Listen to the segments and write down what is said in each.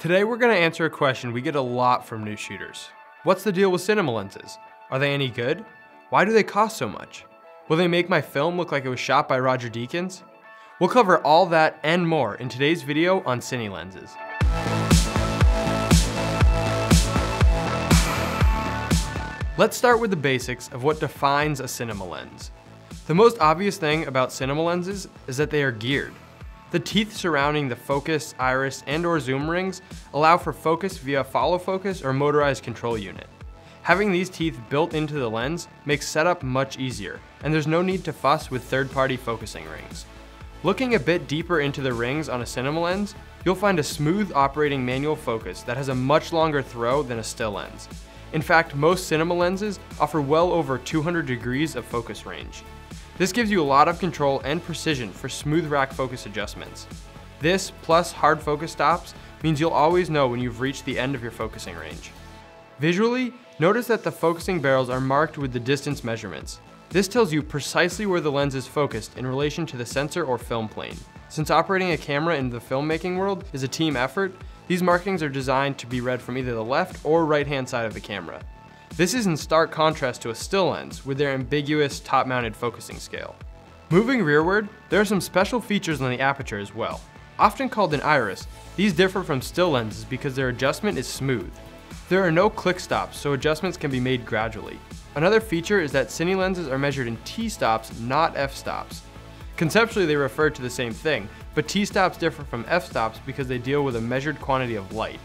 Today we're going to answer a question we get a lot from new shooters. What's the deal with cinema lenses? Are they any good? Why do they cost so much? Will they make my film look like it was shot by Roger Deakins? We'll cover all that and more in today's video on Cine Lenses. Let's start with the basics of what defines a cinema lens. The most obvious thing about cinema lenses is that they are geared. The teeth surrounding the focus, iris, and or zoom rings allow for focus via follow focus or motorized control unit. Having these teeth built into the lens makes setup much easier, and there's no need to fuss with third-party focusing rings. Looking a bit deeper into the rings on a cinema lens, you'll find a smooth operating manual focus that has a much longer throw than a still lens. In fact, most cinema lenses offer well over 200 degrees of focus range. This gives you a lot of control and precision for smooth rack focus adjustments. This, plus hard focus stops, means you'll always know when you've reached the end of your focusing range. Visually, notice that the focusing barrels are marked with the distance measurements. This tells you precisely where the lens is focused in relation to the sensor or film plane. Since operating a camera in the filmmaking world is a team effort, these markings are designed to be read from either the left or right hand side of the camera. This is in stark contrast to a still lens with their ambiguous top-mounted focusing scale. Moving rearward, there are some special features on the aperture as well. Often called an iris, these differ from still lenses because their adjustment is smooth. There are no click stops, so adjustments can be made gradually. Another feature is that cine lenses are measured in T-stops, not F-stops. Conceptually, they refer to the same thing, but T-stops differ from F-stops because they deal with a measured quantity of light.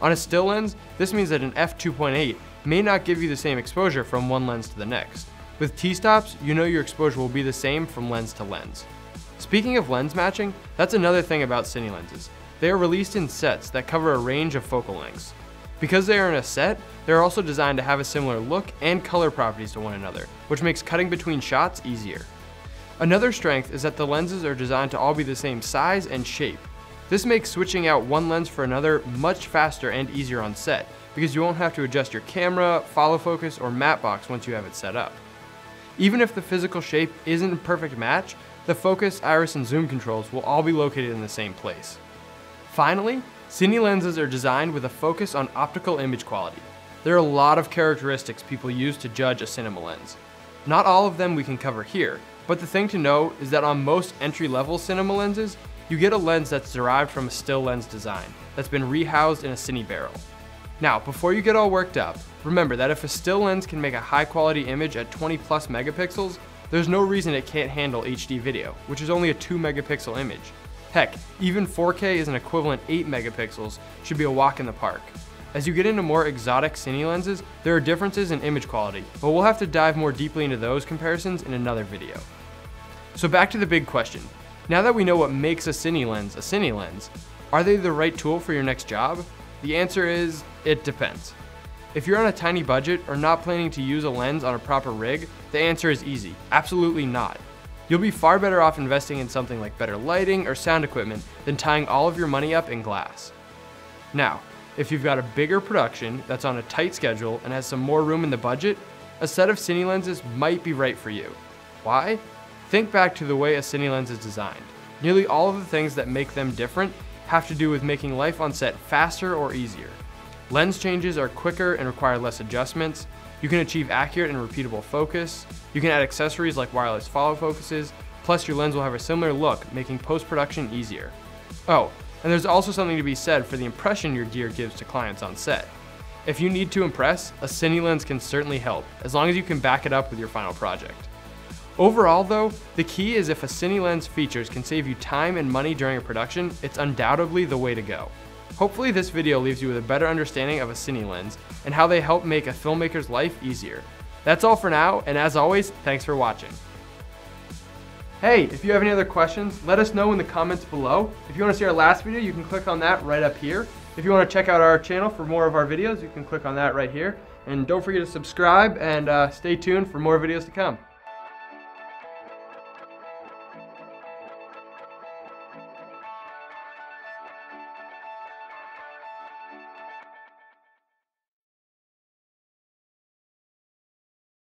On a still lens, this means that an f2.8 may not give you the same exposure from one lens to the next. With T-stops, you know your exposure will be the same from lens to lens. Speaking of lens matching, that's another thing about Cine lenses. They are released in sets that cover a range of focal lengths. Because they are in a set, they're also designed to have a similar look and color properties to one another, which makes cutting between shots easier. Another strength is that the lenses are designed to all be the same size and shape. This makes switching out one lens for another much faster and easier on set, because you won't have to adjust your camera, follow focus, or matte box once you have it set up. Even if the physical shape isn't a perfect match, the focus, iris, and zoom controls will all be located in the same place. Finally, Cine lenses are designed with a focus on optical image quality. There are a lot of characteristics people use to judge a cinema lens. Not all of them we can cover here, but the thing to know is that on most entry-level cinema lenses, you get a lens that's derived from a still lens design that's been rehoused in a cine barrel. Now, before you get all worked up, remember that if a still lens can make a high quality image at 20 plus megapixels, there's no reason it can't handle HD video, which is only a 2 megapixel image. Heck, even 4K is an equivalent 8 megapixels should be a walk in the park. As you get into more exotic cine lenses, there are differences in image quality, but we'll have to dive more deeply into those comparisons in another video. So back to the big question. Now that we know what makes a cine lens a cine lens, are they the right tool for your next job? The answer is, it depends. If you're on a tiny budget or not planning to use a lens on a proper rig, the answer is easy, absolutely not. You'll be far better off investing in something like better lighting or sound equipment than tying all of your money up in glass. Now, if you've got a bigger production that's on a tight schedule and has some more room in the budget, a set of cine lenses might be right for you. Why? Think back to the way a cine lens is designed. Nearly all of the things that make them different have to do with making life on set faster or easier. Lens changes are quicker and require less adjustments. You can achieve accurate and repeatable focus. You can add accessories like wireless follow focuses, plus your lens will have a similar look, making post-production easier. Oh, and there's also something to be said for the impression your gear gives to clients on set. If you need to impress, a Cine lens can certainly help, as long as you can back it up with your final project. Overall though, the key is if a Cine lens features can save you time and money during a production, it's undoubtedly the way to go. Hopefully this video leaves you with a better understanding of a Cine lens and how they help make a filmmaker's life easier. That's all for now, and as always, thanks for watching. Hey, if you have any other questions, let us know in the comments below. If you want to see our last video, you can click on that right up here. If you want to check out our channel for more of our videos, you can click on that right here. And don't forget to subscribe and uh, stay tuned for more videos to come.